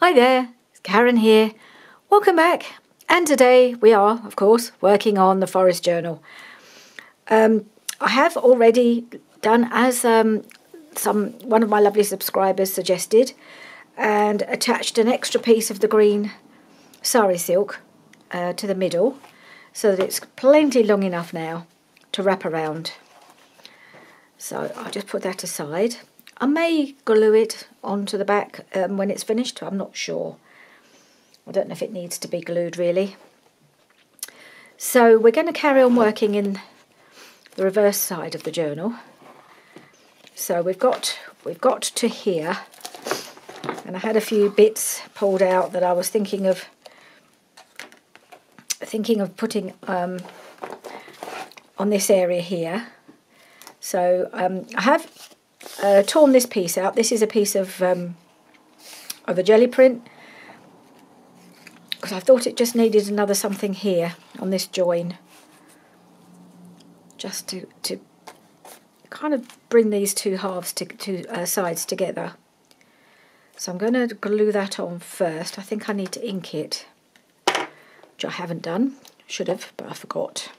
Hi there, it's Karen here. Welcome back. And today we are, of course, working on the Forest Journal. Um, I have already done as um, some one of my lovely subscribers suggested and attached an extra piece of the green sari silk uh, to the middle so that it's plenty long enough now to wrap around. So I'll just put that aside. I may glue it onto the back um, when it's finished, I'm not sure. I don't know if it needs to be glued really. So we're going to carry on working in the reverse side of the journal. So we've got we've got to here and I had a few bits pulled out that I was thinking of thinking of putting um, on this area here. So um, I have uh, torn this piece out. This is a piece of um, of a Gelli print because I thought it just needed another something here on this join just to, to kind of bring these two halves to, to uh, sides together. So I'm going to glue that on first. I think I need to ink it, which I haven't done. Should have, but I forgot.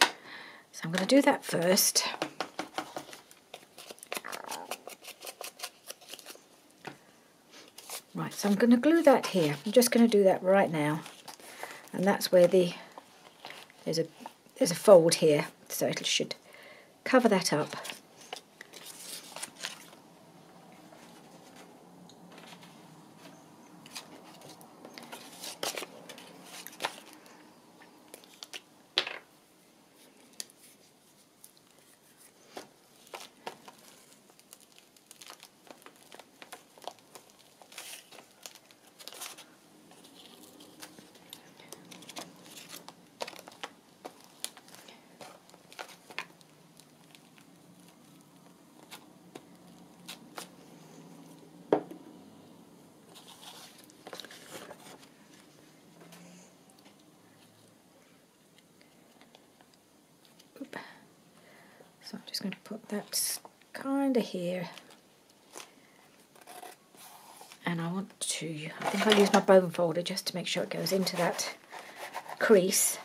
So I'm going to do that first. Right, so I'm going to glue that here. I'm just going to do that right now. And that's where the there's a there's a fold here, so it should cover that up. So I'm just going to put that kind of here. And I want to, I think I'll use my bone folder just to make sure it goes into that crease.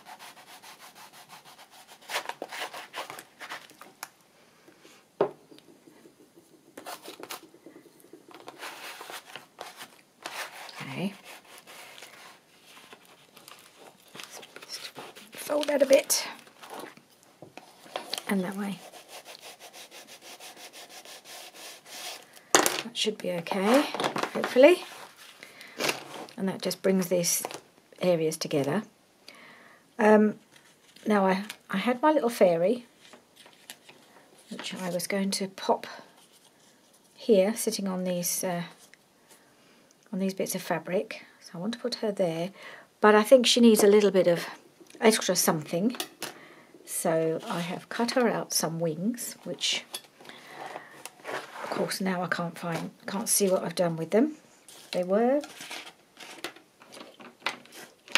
Okay. Fold that a bit and that way. That should be okay, hopefully. And that just brings these areas together. Um, now I, I had my little fairy, which I was going to pop here, sitting on these uh, on these bits of fabric. So I want to put her there, but I think she needs a little bit of extra something. So I have cut her out some wings, which course now I can't find, can't see what I've done with them. They were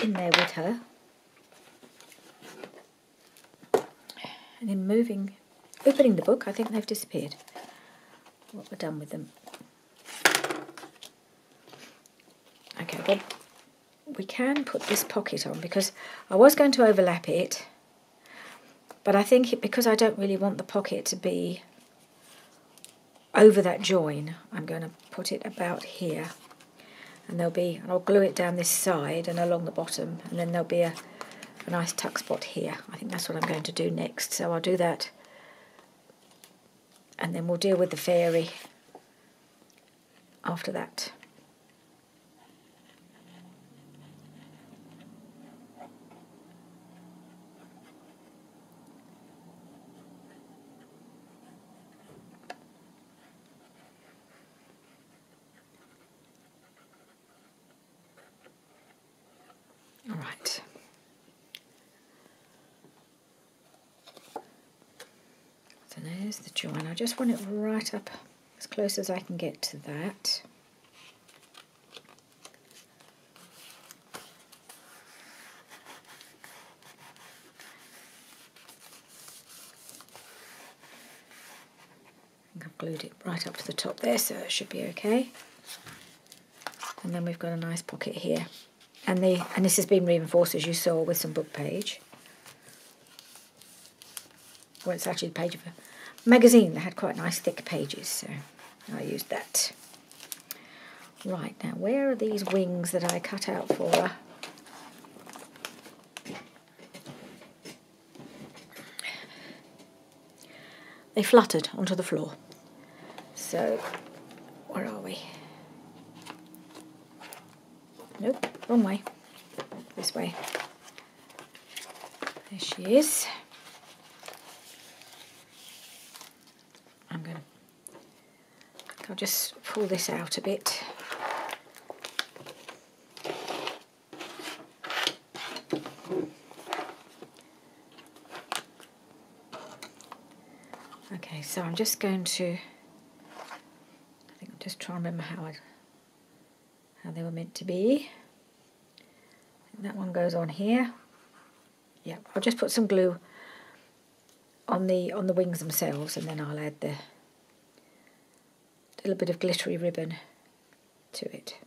in there with her. And in moving, opening the book, I think they've disappeared. What we're done with them. Okay, well, we can put this pocket on because I was going to overlap it but I think it, because I don't really want the pocket to be over that join, I'm going to put it about here. And there'll be, and I'll glue it down this side and along the bottom, and then there'll be a, a nice tuck spot here. I think that's what I'm going to do next. So I'll do that, and then we'll deal with the fairy after that. there's the join. I just want it right up as close as I can get to that. I've glued it right up to the top there, so it should be okay. And then we've got a nice pocket here. And the and this has been reinforced as you saw with some book page. Well it's actually a page of a magazine that had quite nice thick pages, so I used that. Right, now where are these wings that I cut out for her? They fluttered onto the floor. So, where are we? Nope, wrong way. This way. There she is. I'm going to, I'll just pull this out a bit. Okay, so I'm just going to, I think I'm just trying to remember how I, how they were meant to be. That one goes on here. Yeah, I'll just put some glue on the on the wings themselves, and then I'll add the little bit of glittery ribbon to it.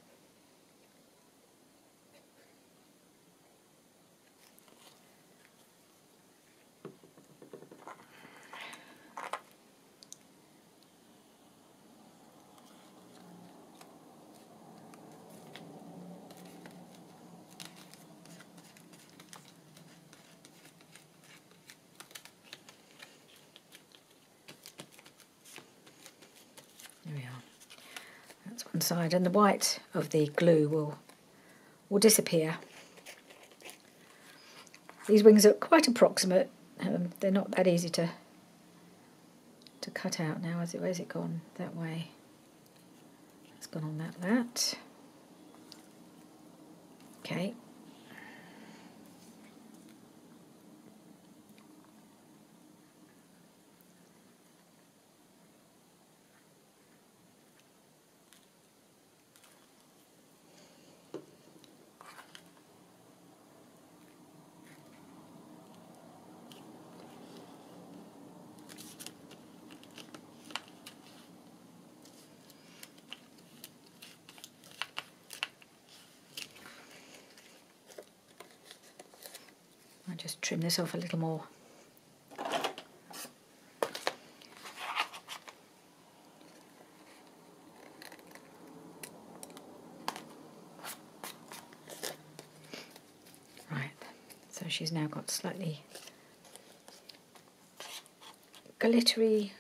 And the white of the glue will, will disappear. These wings are quite approximate, um, they're not that easy to to cut out now. Is it, where's it gone? That way. It's gone on that, that. Okay, just trim this off a little more. Right, so she's now got slightly glittery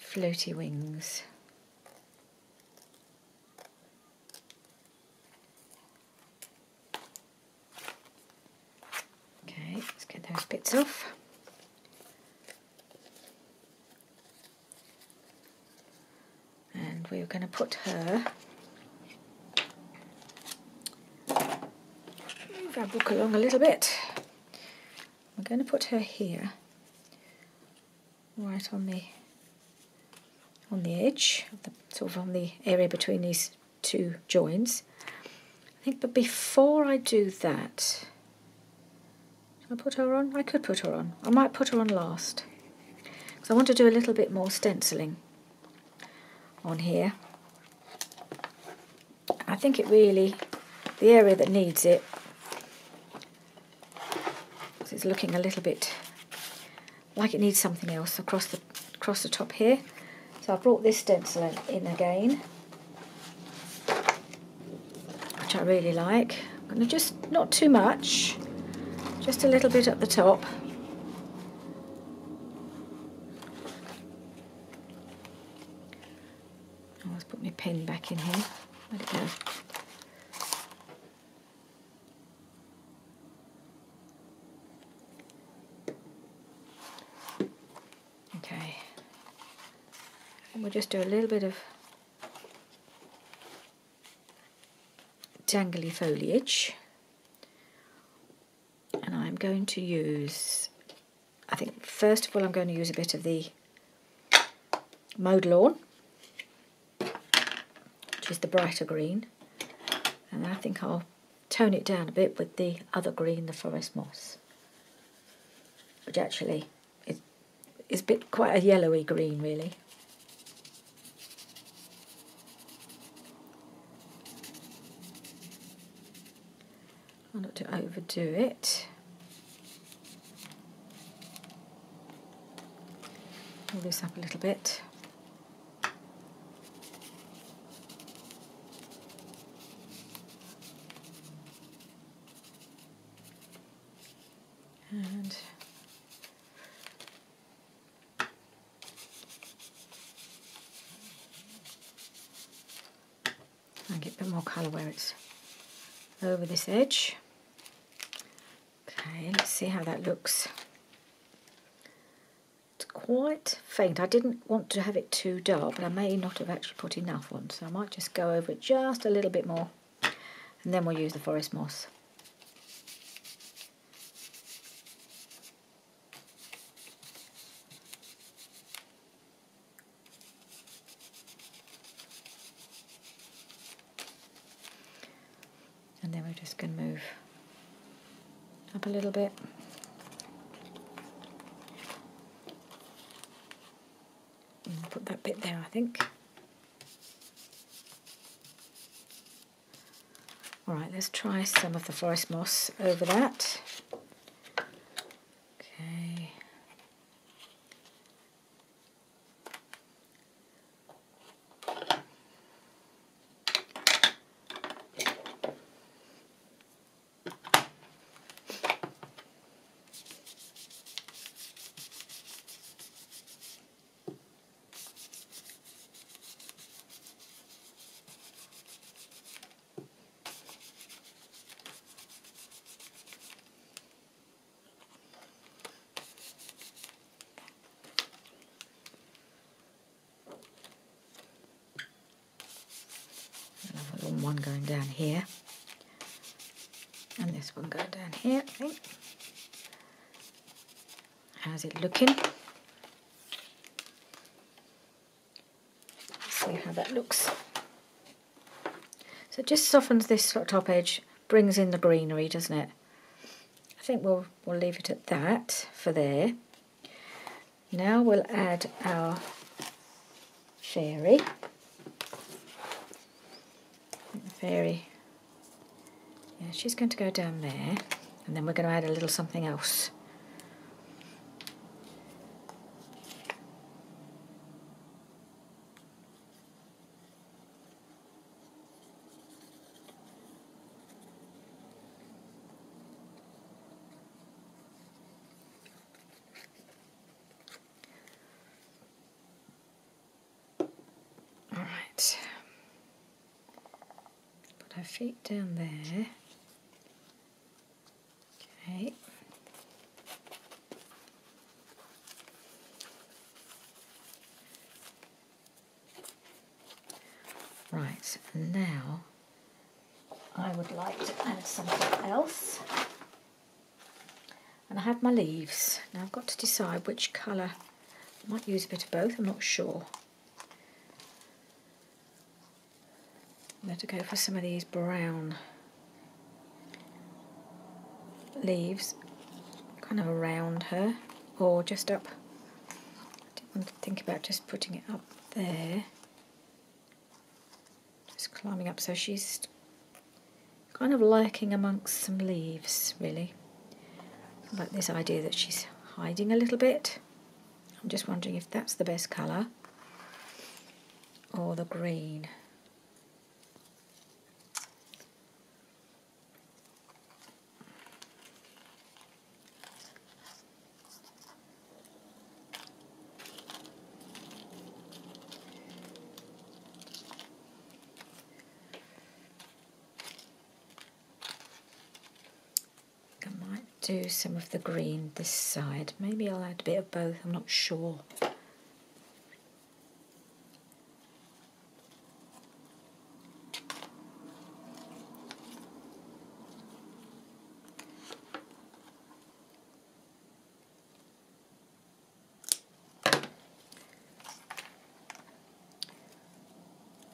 floaty wings. Off. And we're going to put her, move our book along a little bit. I'm going to put her here, right on the on the edge, the, sort of on the area between these two joins. I think, but before I do that, I put her on? I could put her on. I might put her on last. Because I want to do a little bit more stenciling on here. I think it really, the area that needs it, it's looking a little bit like it needs something else across the across the top here. So I brought this stencil in again, which I really like. I'm going to just, not too much, just a little bit at the top. I'll just put my pen back in here. Let it go. Okay. And we'll just do a little bit of jangly foliage going to use, I think first of all I'm going to use a bit of the Mowed Lawn, which is the brighter green, and I think I'll tone it down a bit with the other green, the Forest Moss, which actually is, is a bit quite a yellowy green really. I'll not to overdo it. This up a little bit. And and get a bit more colour where it's over this edge. Okay, let's see how that looks. Quite faint. I didn't want to have it too dark, but I may not have actually put enough on, so I might just go over just a little bit more, and then we'll use the forest moss. and then we're just going to move up a little bit. And there, I think. Alright, let's try some of the forest moss over that. one going down here and this one going down here I think. How's it looking? see how that looks. So it just softens this top edge, brings in the greenery, doesn't it? I think we'll, we'll leave it at that for there. Now we'll add our fairy fairy. Yeah, she's going to go down there and then we're going to add a little something else. her feet down there. Okay. Right, now I would like to add something else. My leaves. Now I've got to decide which colour. I might use a bit of both, I'm not sure. I'm going to go for some of these brown leaves kind of around her or just up. I didn't want to think about just putting it up there. Just climbing up so she's kind of lurking amongst some leaves really. Like this idea that she's hiding a little bit. I'm just wondering if that's the best colour or the green. Do some of the green this side. Maybe I'll add a bit of both, I'm not sure.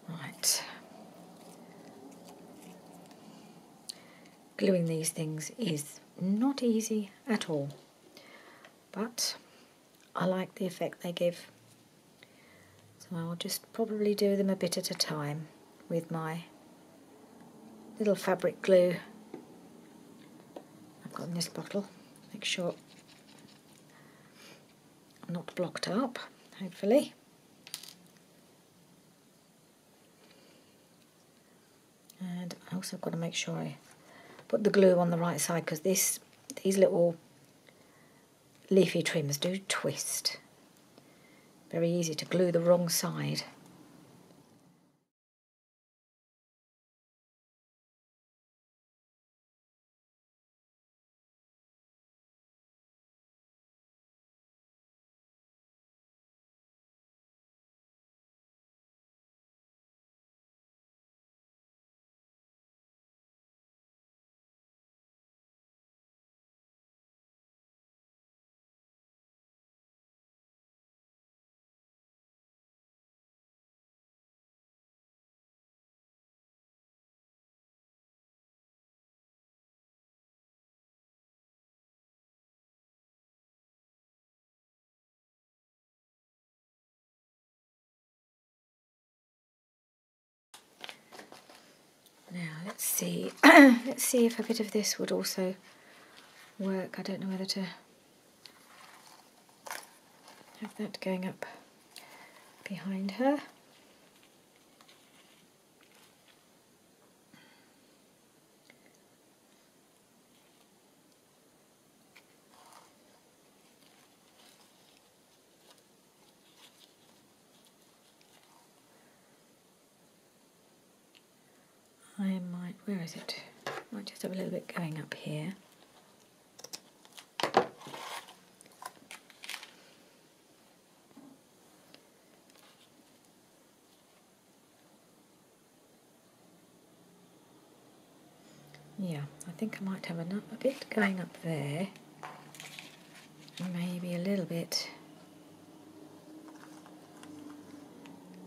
Right. Gluing these things is not easy at all, but I like the effect they give. So I'll just probably do them a bit at a time with my little fabric glue I've got in this bottle. Make sure I'm not blocked up, hopefully. And I also got to make sure I put the glue on the right side because this these little leafy trims do twist. Very easy to glue the wrong side. Now let's see. let's see if a bit of this would also work. I don't know whether to have that going up behind her. I might, where is it? Might just have a little bit going up here. Yeah, I think I might have a bit going up there. Maybe a little bit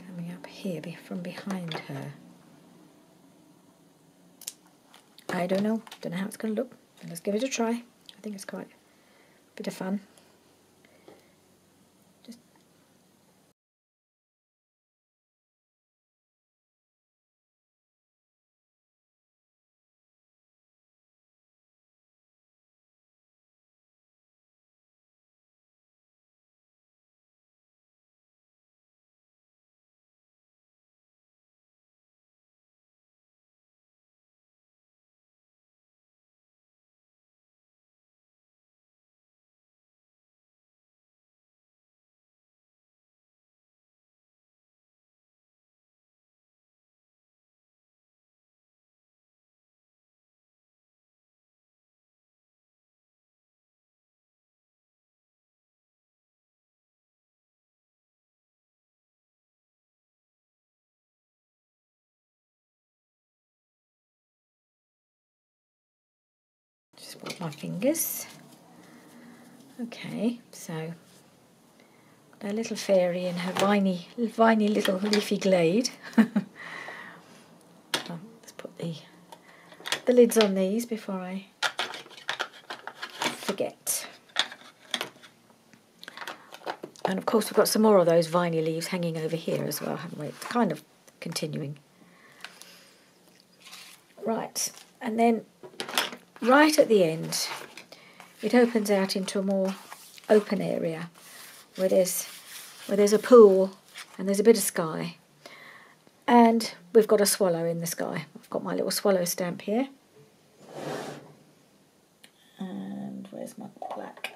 coming up here from behind her. I don't know. Don't know how it's going to look. Let's give it a try. I think it's quite a bit of fun. Just put my fingers. Okay, so a little fairy in her viney, viney little leafy glade. let's put the the lids on these before I forget. And of course we've got some more of those viney leaves hanging over here as well, haven't we? It's kind of continuing. Right, and then right at the end it opens out into a more open area where there's where there's a pool and there's a bit of sky and we've got a swallow in the sky. I've got my little swallow stamp here and where's my black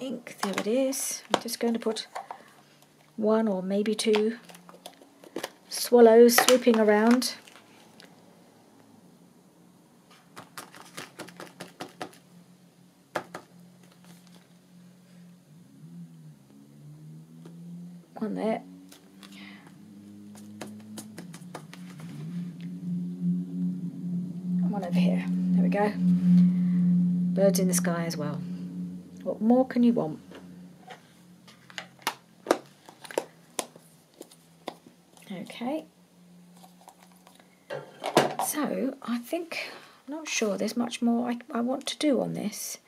ink? There it is. I'm just going to put one or maybe two swallows swooping around one there. one over here. There we go. Birds in the sky as well. What more can you want? Okay. So, I think, I'm not sure there's much more I, I want to do on this.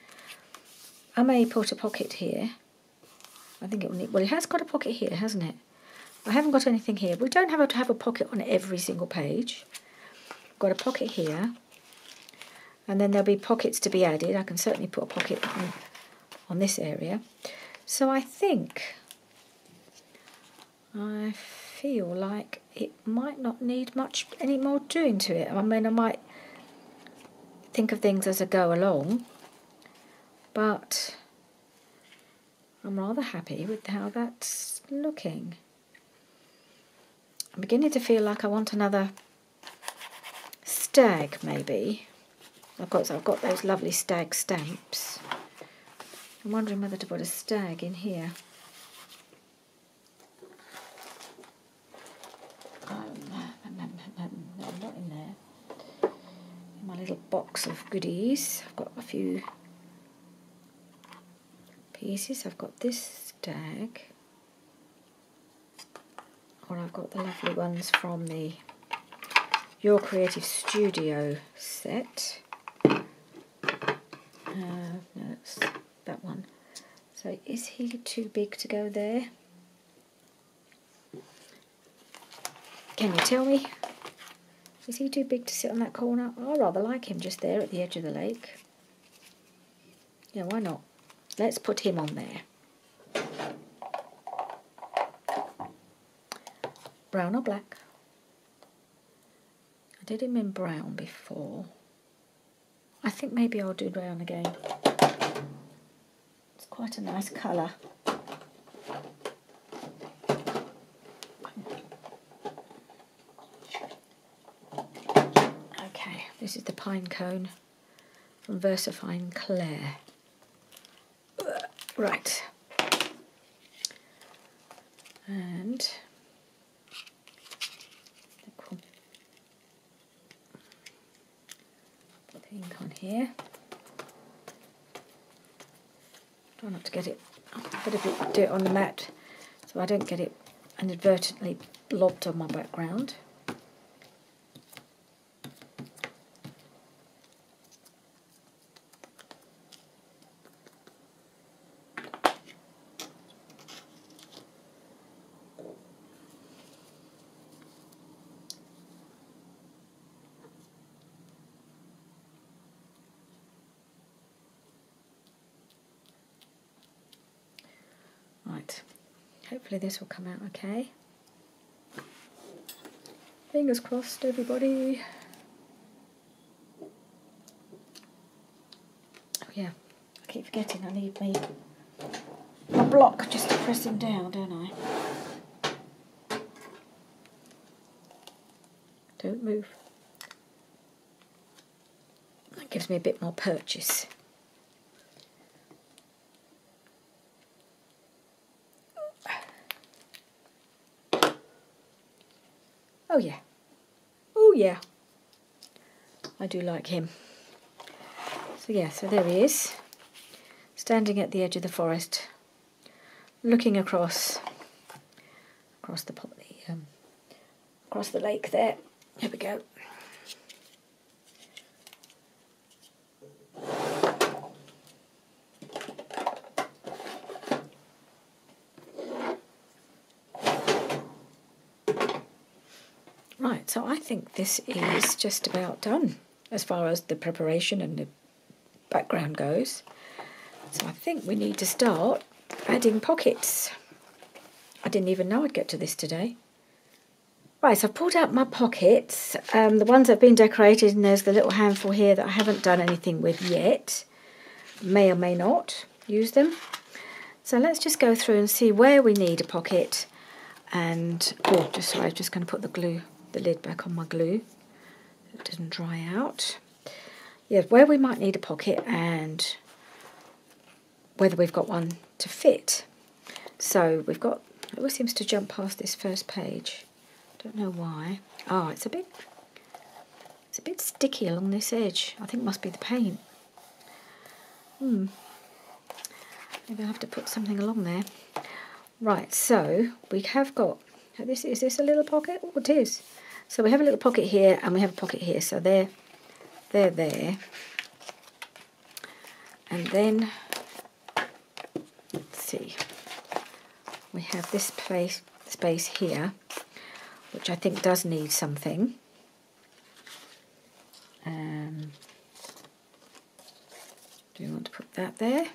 I may put a pocket here I think it will need, well it has got a pocket here, hasn't it? I haven't got anything here. We don't have to have a pocket on every single page. I've got a pocket here. and then there'll be pockets to be added. I can certainly put a pocket on, on this area. So I think I feel like it might not need much any more doing to it. I mean, I might think of things as I go along, but I'm rather happy with how that's looking. I'm beginning to feel like I want another stag, maybe. I've got I've got those lovely stag stamps. I'm wondering whether to put a stag in here. little box of goodies, I've got a few pieces. I've got this stag, or I've got the lovely ones from the Your Creative Studio set. Uh, no, it's that one. So is he too big to go there? Can you tell me? Is he too big to sit on that corner? I rather like him just there at the edge of the lake. Yeah, why not? Let's put him on there. Brown or black? I did him in brown before. I think maybe I'll do brown again. It's quite a nice colour. Okay, this is the pine cone from VersaFine Clair. Right. And put the ink on here. Try not to get it, a bit of it, do it on the mat so I don't get it inadvertently blobbed on my background. Hopefully this will come out okay. Fingers crossed, everybody. Oh yeah, I keep forgetting I need me a block just to press him down, don't I? Don't move. That gives me a bit more purchase. Oh yeah. Oh yeah. I do like him. So yeah, so there he is. Standing at the edge of the forest, looking across across the, um, across the lake there. Here we go. Right, so I think this is just about done as far as the preparation and the background goes. So I think we need to start adding pockets. I didn't even know I'd get to this today. Right, so I've pulled out my pockets, um, the ones that have been decorated, and there's the little handful here that I haven't done anything with yet. May or may not use them. So let's just go through and see where we need a pocket. And, oh, just sorry, I'm just going to put the glue the lid back on my glue it didn't dry out. Yeah, where we might need a pocket and whether we've got one to fit. So we've got, it always seems to jump past this first page. Don't know why. Oh, it's a bit, it's a bit sticky along this edge. I think must be the paint. Hmm. Maybe I'll have to put something along there. Right, so we have got, this is this a little pocket? Oh, it is. So we have a little pocket here and we have a pocket here. So they're, they're there. And then, let's see, we have this place, space here, which I think does need something. Um, Do we want to put that there?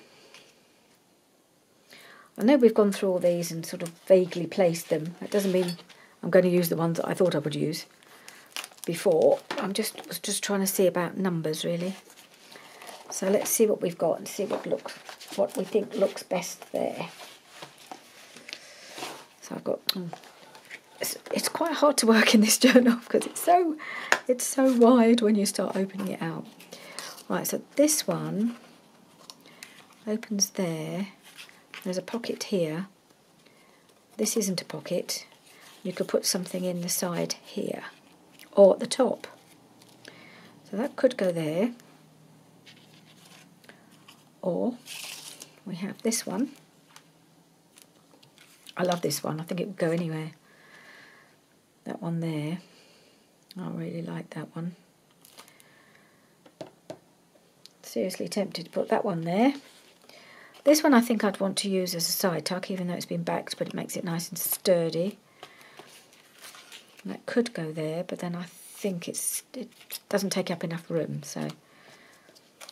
I know we've gone through all these and sort of vaguely placed them. That doesn't mean I'm going to use the ones that I thought I would use before. I'm just was just trying to see about numbers really. So let's see what we've got and see what looks what we think looks best there. So I've got. Hmm, it's, it's quite hard to work in this journal because it's so it's so wide when you start opening it out. Right, so this one opens there. There's a pocket here. This isn't a pocket. You could put something in the side here or at the top. So that could go there. Or we have this one. I love this one. I think it would go anywhere. That one there. I really like that one. Seriously tempted to put that one there. This one I think I'd want to use as a side tuck, even though it's been backed, but it makes it nice and sturdy. And that could go there, but then I think it's it doesn't take up enough room. So at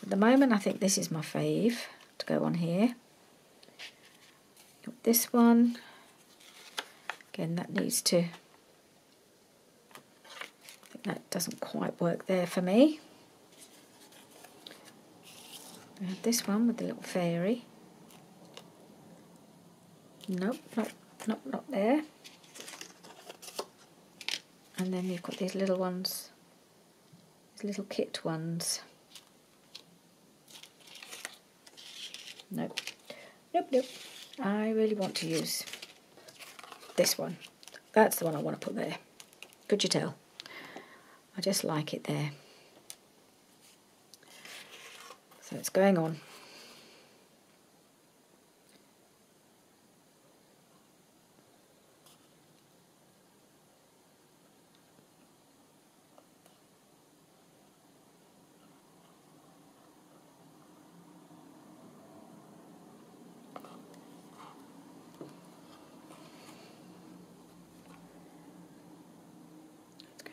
the moment, I think this is my fave to go on here. This one. Again, that needs to. that doesn't quite work there for me. Have this one with the little fairy. Nope, not, not, not there. And then you've got these little ones, these little kit ones. Nope, nope, nope. I really want to use this one. That's the one I want to put there. Could you tell? I just like it there. So it's going on.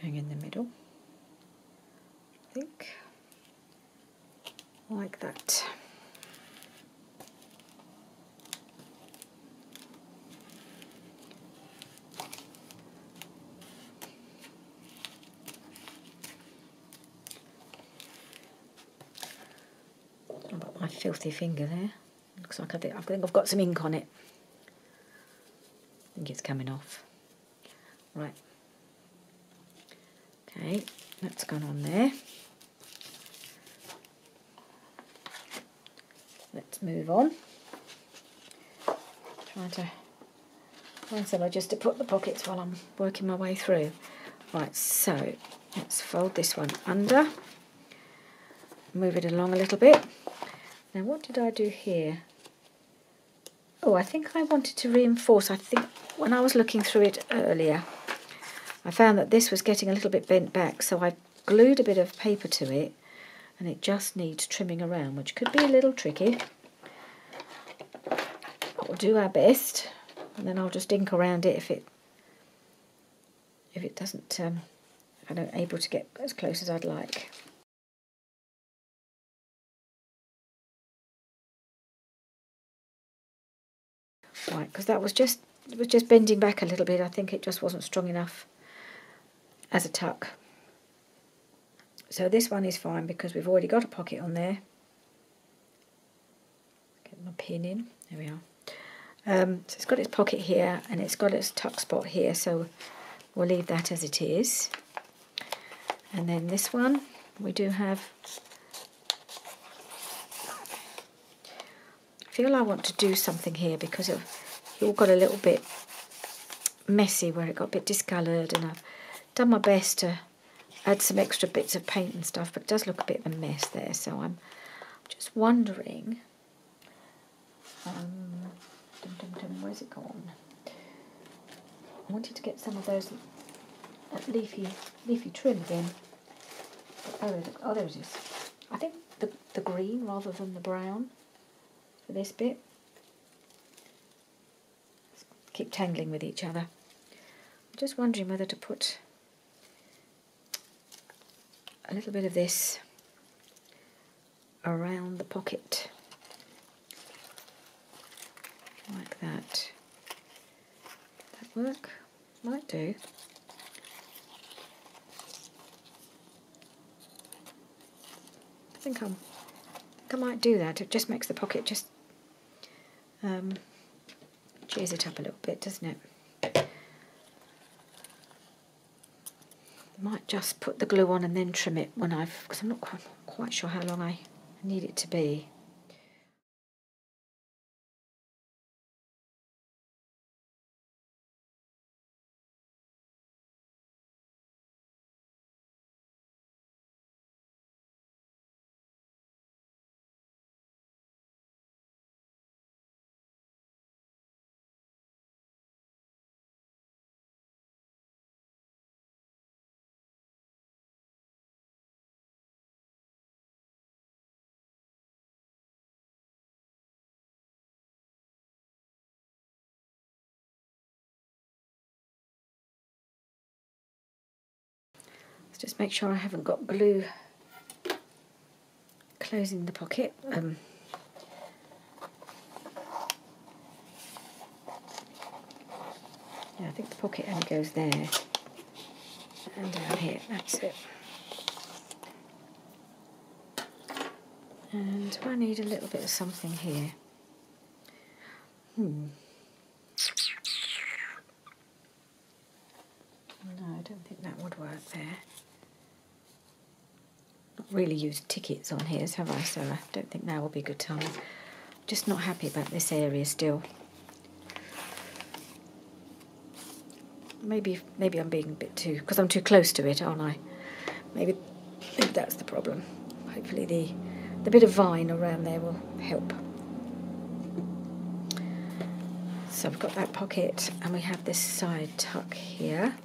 going in the middle, I think, like that. about my filthy finger there? Looks like I think, I think I've got some ink on it. I think it's coming off. Right. Okay, that's gone on there. Let's move on. Trying to find somewhere just to put the pockets while I'm working my way through. Right, so let's fold this one under. Move it along a little bit. Now what did I do here? Oh, I think I wanted to reinforce. I think when I was looking through it earlier, I found that this was getting a little bit bent back, so I glued a bit of paper to it, and it just needs trimming around, which could be a little tricky. We'll do our best, and then I'll just ink around it if it if it doesn't, um, if I'm not able to get as close as I'd like. Right, because that was just it was just bending back a little bit. I think it just wasn't strong enough as a tuck. So this one is fine because we've already got a pocket on there. Get my pin in. There we are. Um, so it's got its pocket here and it's got its tuck spot here. So we'll leave that as it is. And then this one, we do have... I feel I want to do something here because it, it all got a little bit messy where it got a bit discoloured and I've done my best to add some extra bits of paint and stuff, but it does look a bit of a mess there. So I'm just wondering, um, dum, dum, dum, where's it gone? I wanted to get some of those leafy leafy trim again. Oh, oh, there it is. I think the the green rather than the brown for this bit. Keep tangling with each other. I'm just wondering whether to put a little bit of this around the pocket. Like that. That work? Might do. I think I'm I might do that. It just makes the pocket just um, cheers it up a little bit, doesn't it? Might just put the glue on and then trim it when I've, because I'm not quite, quite sure how long I need it to be. Just make sure I haven't got glue closing the pocket. Um, yeah, I think the pocket only goes there and down here, that's it. And I need a little bit of something here. Hmm. No, I don't think that would work there. Really used tickets on here, have I? So I don't think now will be a good time. Just not happy about this area still. Maybe, maybe I'm being a bit too, because I'm too close to it, aren't I? Maybe, maybe that's the problem. Hopefully the the bit of vine around there will help. So we've got that pocket and we have this side tuck here.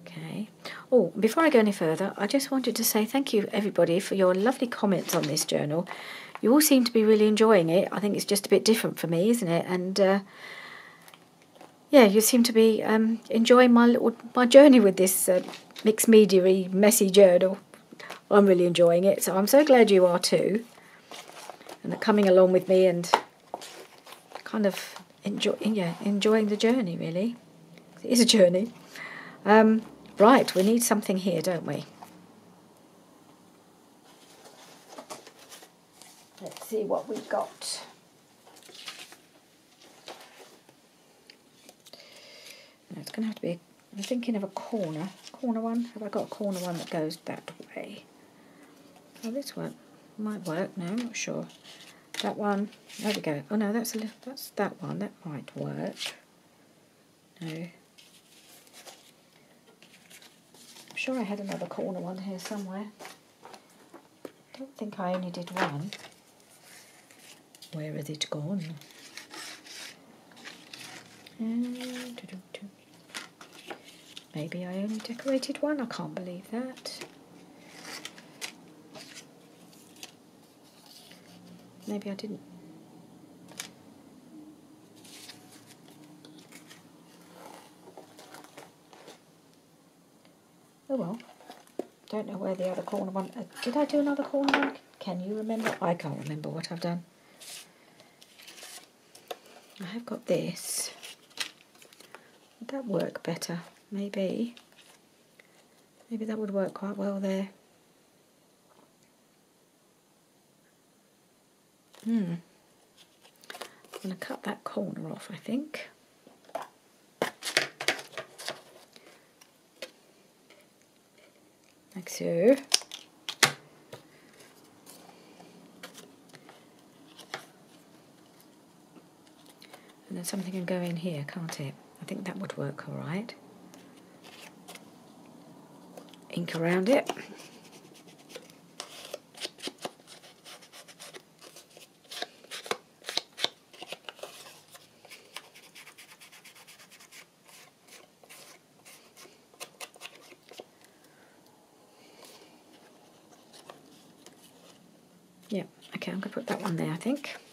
Okay. Oh, before I go any further, I just wanted to say thank you everybody for your lovely comments on this journal. You all seem to be really enjoying it. I think it's just a bit different for me, isn't it? And uh, yeah, you seem to be um, enjoying my little my journey with this uh, mixed media messy journal. I'm really enjoying it, so I'm so glad you are too. And are coming along with me and kind of enjoy, yeah, enjoying the journey really. It is a journey. Um, right, we need something here, don't we? Let's see what we've got. It's going to have to be, I'm thinking of a corner corner one? Have I got a corner one that goes that way? Oh, this one might work. No, I'm not sure. That one. There we go. Oh no, that's a little, that's that one. That might work. No. I'm sure I had another corner one here somewhere. I don't think I only did one. Where has it gone? Mm, Maybe I only decorated one, I can't believe that. Maybe I didn't. Oh well, don't know where the other corner one, uh, did I do another corner one? Can you remember? I can't remember what I've done. I have got this. Would that work better? maybe. Maybe that would work quite well there. Hmm. I'm going to cut that corner off, I think. Like so. And then something can go in here, can't it? I think that would work all right ink around it. Yeah, okay, I'm going to put that one there, I think.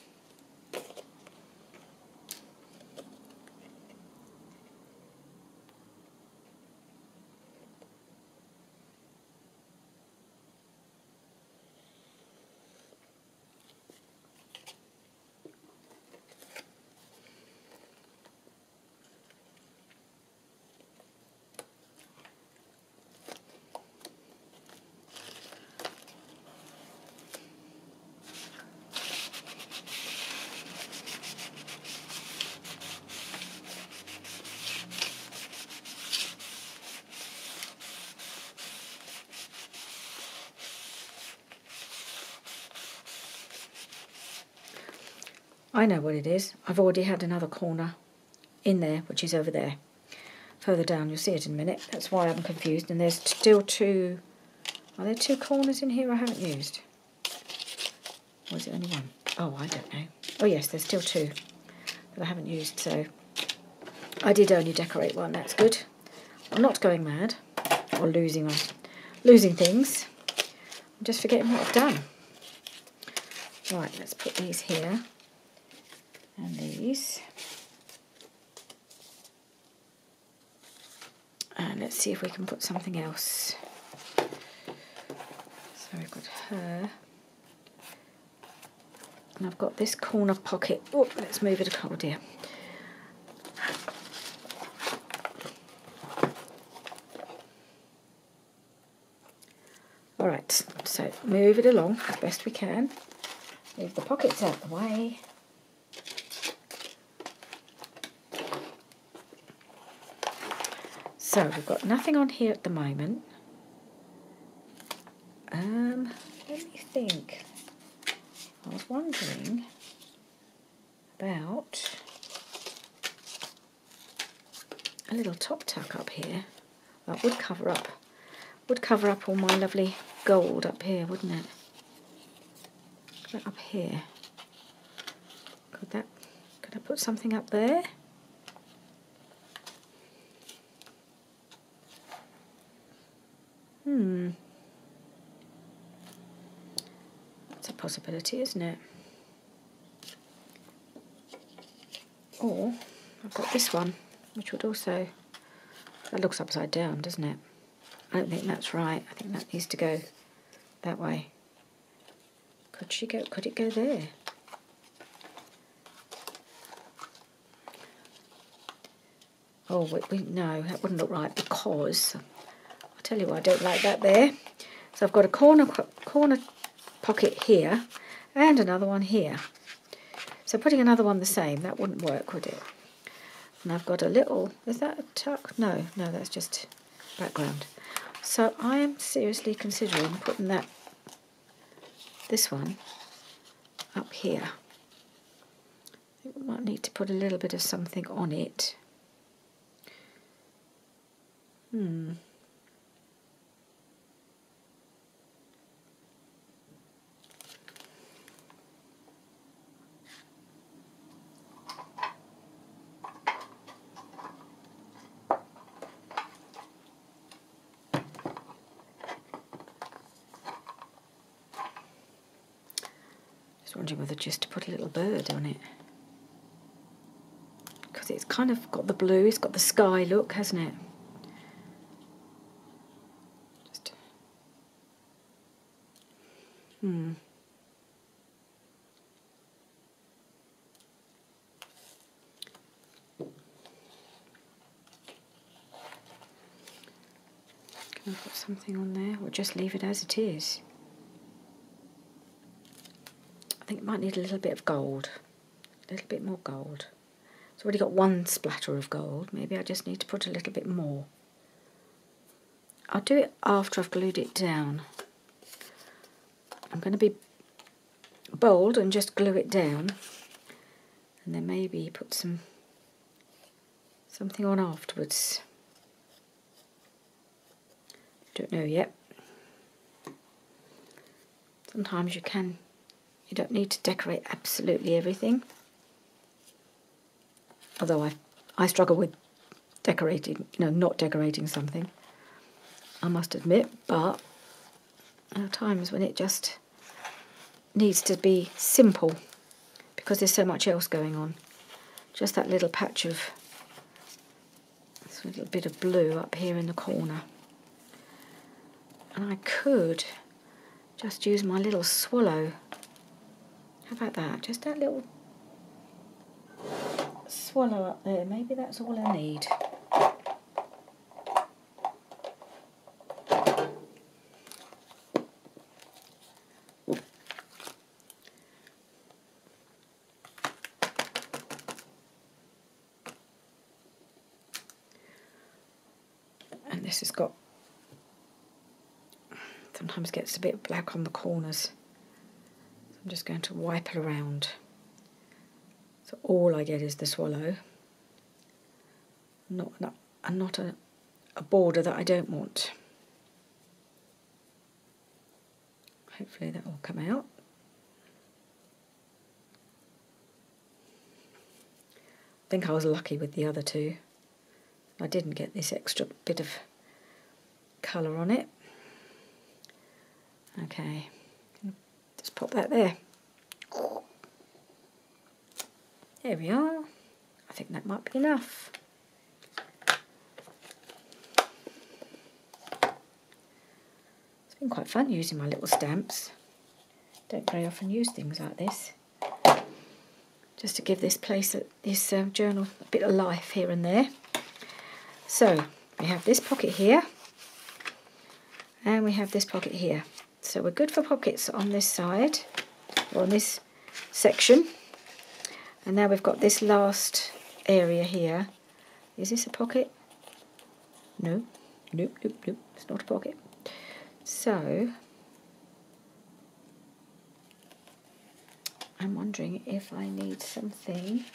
I know what it is. I've already had another corner in there, which is over there. Further down, you'll see it in a minute. That's why I'm confused. And there's still two... Are there two corners in here I haven't used? Or is it only one? Oh, I don't know. Oh, yes, there's still two that I haven't used, so... I did only decorate one, that's good. I'm not going mad or losing losing things. I'm just forgetting what I've done. Right, let's put these here and these. And let's see if we can put something else. So we've got her. And I've got this corner pocket. Oh, let's move it. Oh dear. All right, so move it along as best we can. Move the pockets out the way. So we've got nothing on here at the moment. Um, let me think. I was wondering about a little top tuck up here. That would cover up would cover up all my lovely gold up here, wouldn't it? Up here. Could that could I put something up there? Hmm. That's a possibility, isn't it? Or I've got this one, which would also that looks upside down, doesn't it? I don't think that's right. I think that needs to go that way. Could she go? Could it go there? Oh, we, we, no, that wouldn't look right because I'll tell you why I don't like that there. So I've got a corner corner pocket here and another one here. So putting another one the same, that wouldn't work, would it? And I've got a little, is that a tuck? No, no, that's just background. So I am seriously considering putting that, this one, up here. I we might need to put a little bit of something on it. Hmm. wondering whether just to put a little bird on it. Because it's kind of got the blue, it's got the sky look, hasn't it? Just, hmm. Can I put something on there or just leave it as it is? I think it might need a little bit of gold. A little bit more gold. It's already got one splatter of gold. Maybe I just need to put a little bit more. I'll do it after I've glued it down. I'm going to be bold and just glue it down. And then maybe put some something on afterwards. Don't know yet. Sometimes you can you don't need to decorate absolutely everything. Although I, I struggle with decorating, you know, not decorating something. I must admit, but there are times when it just needs to be simple because there's so much else going on. Just that little patch of, a little bit of blue up here in the corner. And I could just use my little swallow how about that? Just that little swallow up there. Maybe that's all I need. And this has got sometimes gets a bit black on the corners. I'm just going to wipe it around So all I get is the swallow. Not, not, and not a, a border that I don't want. Hopefully that will come out. I think I was lucky with the other two. I didn't get this extra bit of colour on it. Okay, just pop that there. There we are. I think that might be enough. It's been quite fun using my little stamps. Don't very often use things like this. Just to give this place, this uh, journal, a bit of life here and there. So, we have this pocket here. And we have this pocket here. So we're good for pockets on this side, or on this section. And now we've got this last area here. Is this a pocket? No. Nope, nope, nope. It's not a pocket. So, I'm wondering if I need something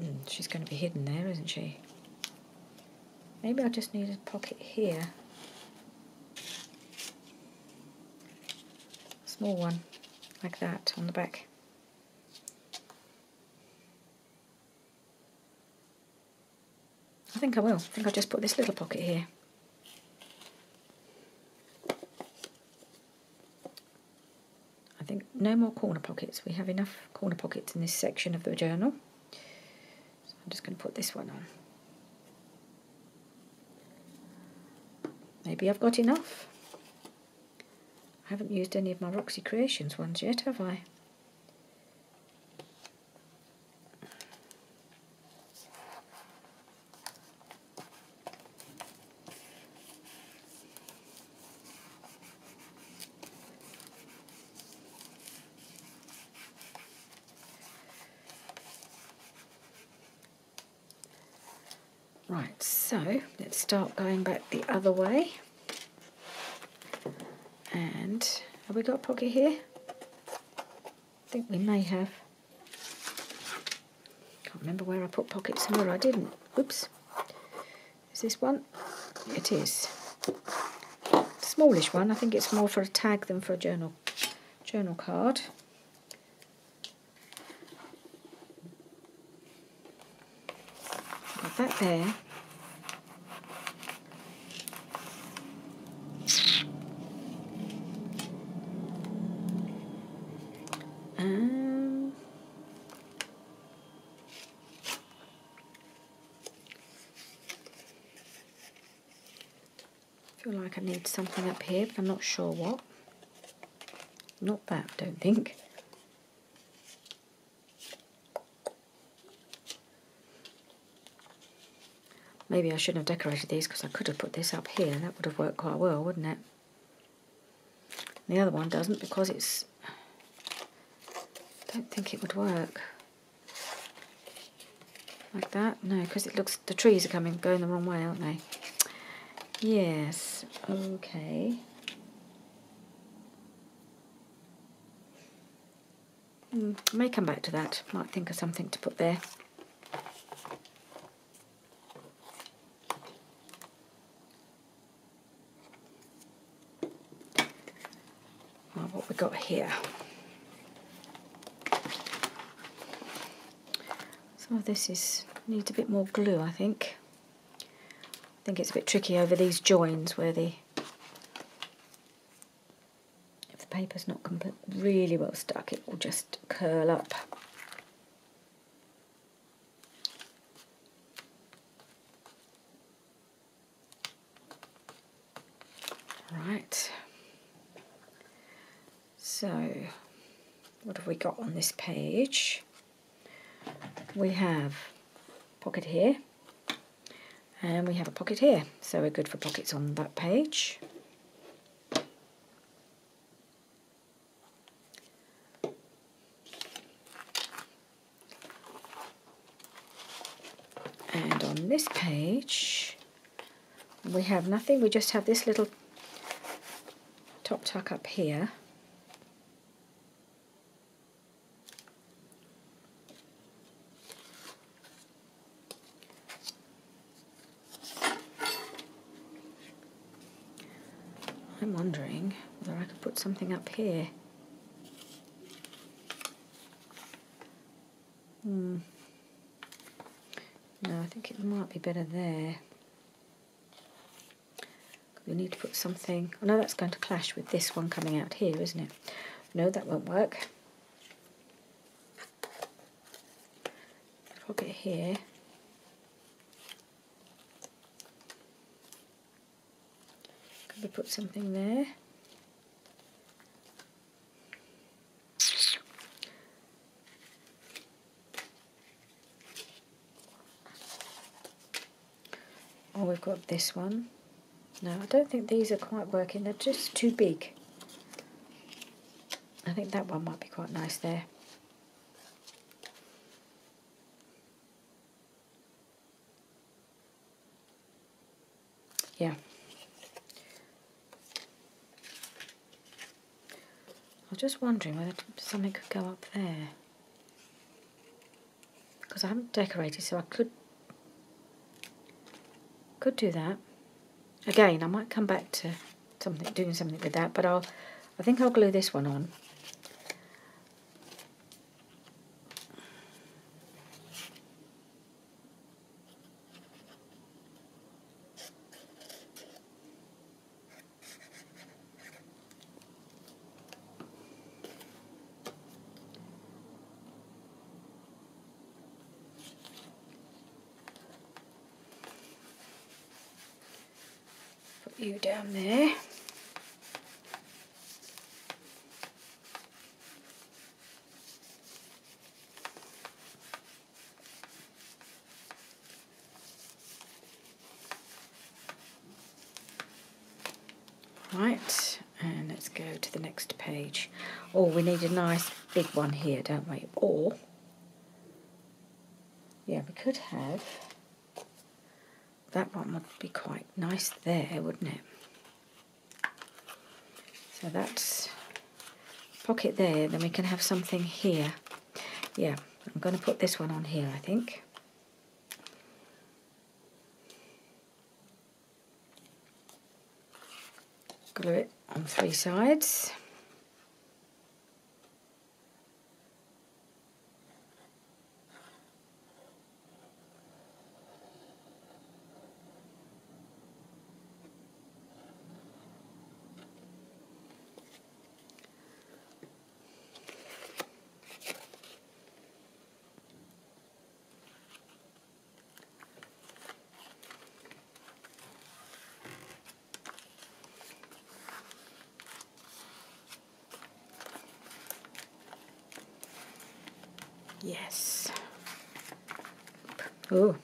mm, she's going to be hidden there, isn't she? Maybe I just need a pocket here. small one like that on the back. I think I will. I think I'll just put this little pocket here. I think no more corner pockets. We have enough corner pockets in this section of the journal. So I'm just going to put this one on. Maybe I've got enough. I haven't used any of my Roxy Creations ones yet, have I? Right, so let's start going back the other way. And have we got a pocket here? I think we may have. Can't remember where I put pockets and where I didn't. Oops. Is this one? It is. Smallish one. I think it's more for a tag than for a journal journal card. Got that there. Need something up here, but I'm not sure what. Not that, I don't think. Maybe I shouldn't have decorated these because I could have put this up here. That would have worked quite well, wouldn't it? The other one doesn't because it's... I don't think it would work. Like that? No, because it looks... The trees are coming, going the wrong way, aren't they? Yes, okay. Mm, I may come back to that. Might think of something to put there. Well, what we got here. Some of this is needs a bit more glue, I think. I think it's a bit tricky over these joins where the if the paper's not really well stuck it will just curl up. Right, so what have we got on this page? We have pocket here and we have a pocket here, so we're good for pockets on that page. And on this page, we have nothing, we just have this little top tuck up here. I'm wondering whether I could put something up here. Hmm. No, I think it might be better there. We need to put something... I know that's going to clash with this one coming out here, isn't it? No, that won't work. Pocket here. Could we put something there? Got this one. No, I don't think these are quite working. They're just too big. I think that one might be quite nice there. Yeah. I was just wondering whether something could go up there. Because I haven't decorated, so I could could do that. Again, I might come back to something, doing something with that, but I'll, I think I'll glue this one on. you down there. Right, and let's go to the next page. Oh, we need a nice big one here, don't we? Or, yeah, we could have that one would be quite nice there, wouldn't it? So that's pocket there, then we can have something here. Yeah, I'm going to put this one on here, I think. Glue it on three sides. Yes. Oh,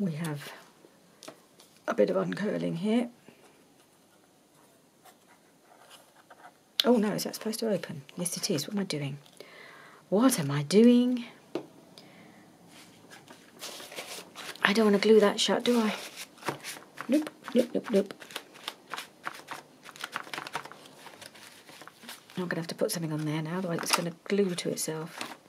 we have a bit of uncurling here. Oh no, is that supposed to open? Yes it is. What am I doing? What am I doing? I don't want to glue that shut, do I? Nope, nope, nope, nope. I'm going to have to put something on there now, otherwise it's going to glue to itself.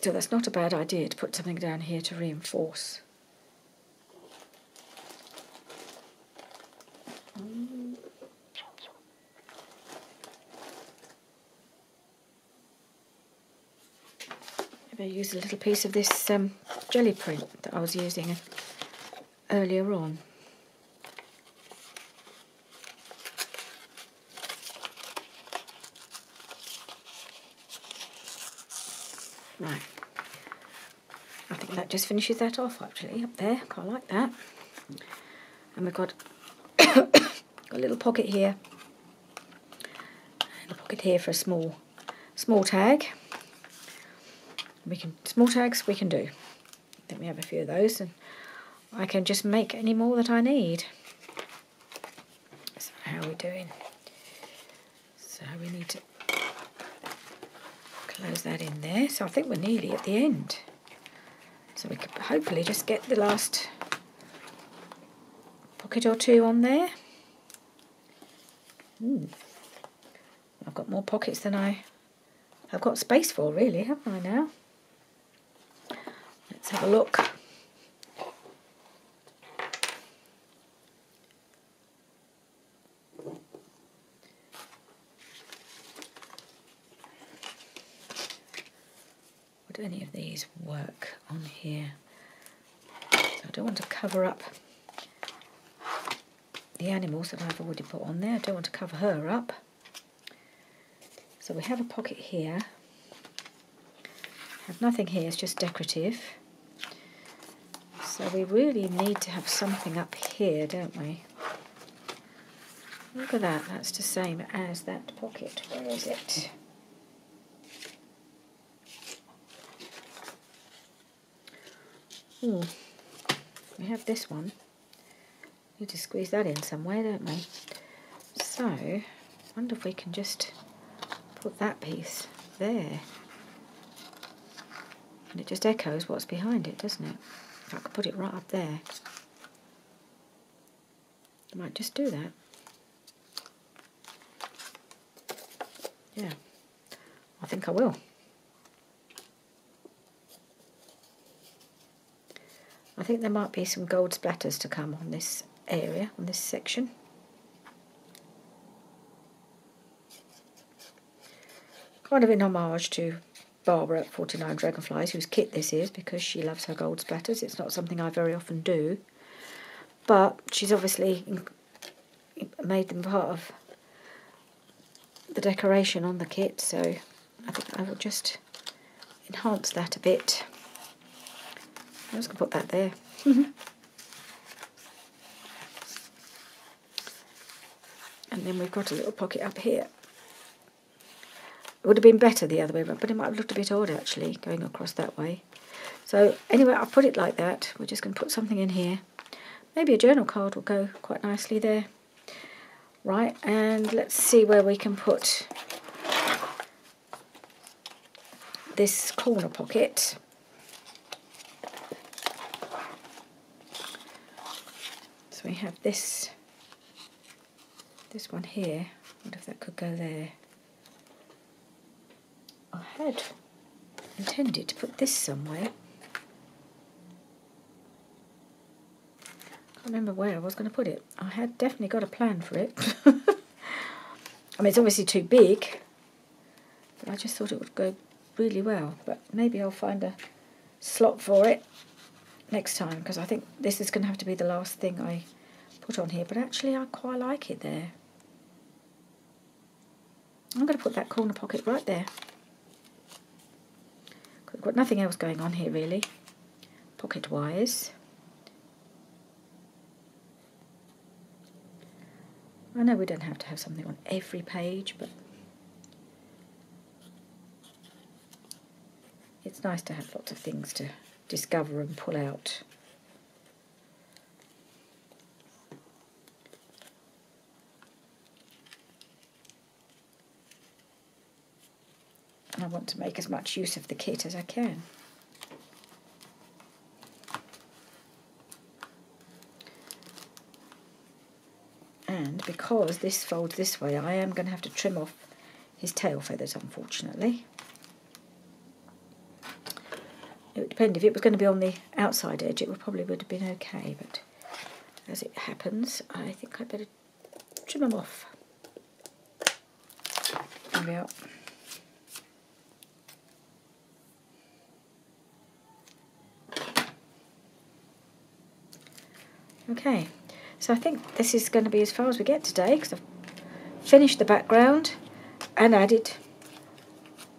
Still, that's not a bad idea to put something down here to reinforce. Maybe I use a little piece of this um, Gelli print that I was using earlier on. Right. I think just finishes that off actually up there. Quite like that. And we've got a little pocket here. And a pocket here for a small small tag. We can small tags we can do. I think we have a few of those and I can just make any more that I need. So how are we doing? So we need to close that in there. So I think we're nearly at the end. So we could hopefully just get the last pocket or two on there. Ooh. I've got more pockets than I have got space for really, haven't I now? Let's have a look. Would any of these work on here? So I don't want to cover up the animals that I've already put on there. I don't want to cover her up. So we have a pocket here. Have nothing here, it's just decorative. So we really need to have something up here, don't we? Look at that, that's the same as that pocket. Where is it? Ooh, we have this one. Need to squeeze that in somewhere, don't we? So, I wonder if we can just put that piece there. And it just echoes what's behind it, doesn't it? If I could put it right up there. I might just do that. Yeah, I think I will. I think there might be some gold splatters to come on this area, on this section. Kind of in homage to Barbara at 49 Dragonflies, whose kit this is, because she loves her gold splatters. It's not something I very often do. But she's obviously made them part of the decoration on the kit, so I think I will just enhance that a bit. I'm just going to put that there. Mm-hmm. and then we've got a little pocket up here. It would have been better the other way around, but it might have looked a bit odd actually, going across that way. So anyway, I'll put it like that. We're just going to put something in here. Maybe a journal card will go quite nicely there. Right, and let's see where we can put this corner pocket. So we have this this one here. I wonder if that could go there. I had intended to put this somewhere. can't remember where I was going to put it. I had definitely got a plan for it. I mean, it's obviously too big, but I just thought it would go really well. But maybe I'll find a slot for it next time, because I think this is going to have to be the last thing I put on here. But actually, I quite like it there. I'm going to put that corner pocket right there. I've got nothing else going on here really, pocket-wise. I know we don't have to have something on every page, but it's nice to have lots of things to discover and pull out. and I want to make as much use of the kit as I can. And because this folds this way, I am going to have to trim off his tail feathers, unfortunately. It would depend, if it was going to be on the outside edge, it would probably would have been okay, but as it happens, I think I'd better trim them off. There we are. Okay, so I think this is going to be as far as we get today because I've finished the background and added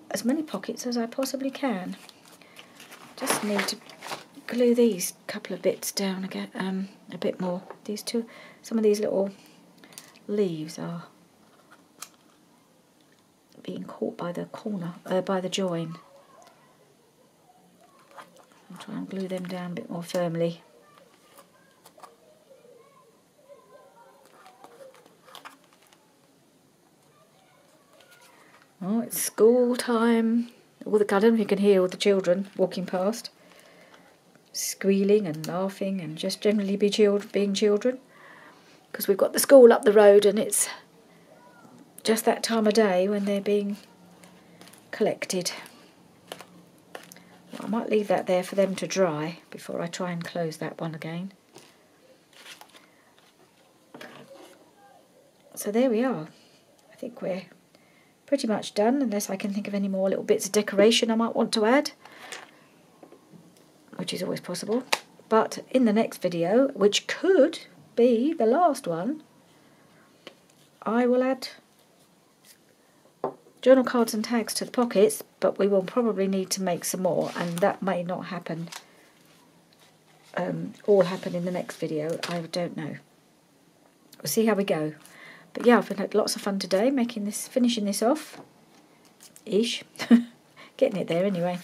as many pockets as I possibly can. Just need to glue these couple of bits down again, um, a bit more. These two, some of these little leaves are being caught by the corner, uh, by the join. I'll try and glue them down a bit more firmly. Oh, it's school time. All the, if you can hear all the children walking past, squealing and laughing and just generally be child, being children. because we've got the school up the road and it's just that time of day when they're being collected. Well, I might leave that there for them to dry before I try and close that one again. So there we are. I think we're pretty much done unless I can think of any more little bits of decoration I might want to add which is always possible. But in the next video which could be the last one I will add journal cards and tags to the pockets but we will probably need to make some more and that may not happen um, all happen in the next video. I don't know. We'll see how we go but yeah, I've had lots of fun today making this, finishing this off. Ish. Getting it there anyway.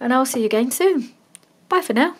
And I'll see you again soon. Bye for now.